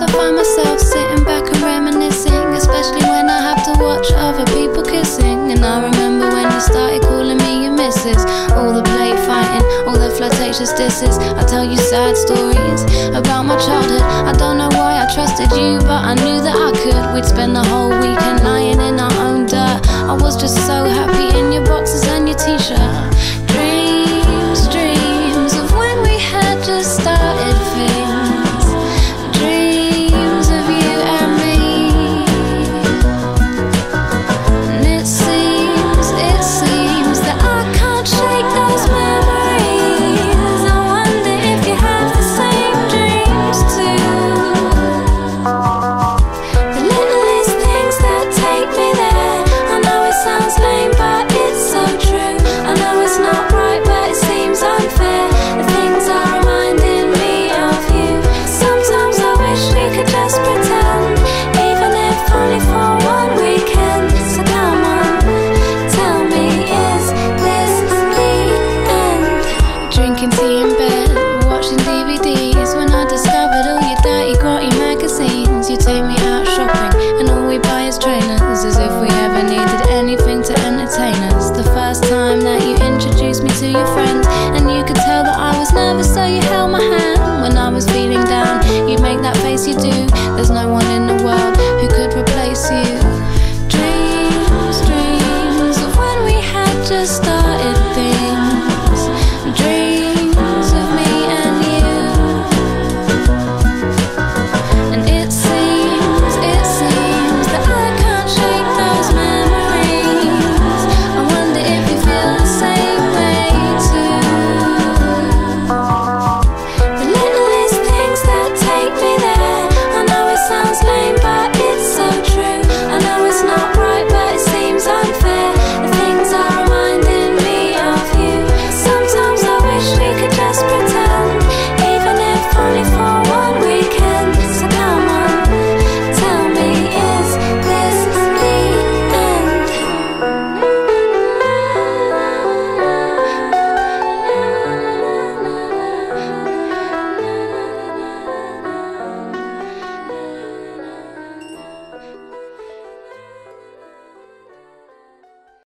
Sometimes I find myself sitting back and reminiscing, especially when I have to watch other people kissing. And I remember when you started calling me your missus, all the play fighting, all the flirtatious disses. I tell you sad stories about my childhood. I don't know why I trusted you, but I knew that I could. We'd spend the whole weekend lying in our own dirt. I was just so happy. You introduced me to your friends, and you could tell that I was nervous, so you held my hand when I was feeling down. You make that face you do. There's no one in the world who could replace you. Dreams, dreams of when we had just.